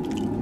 you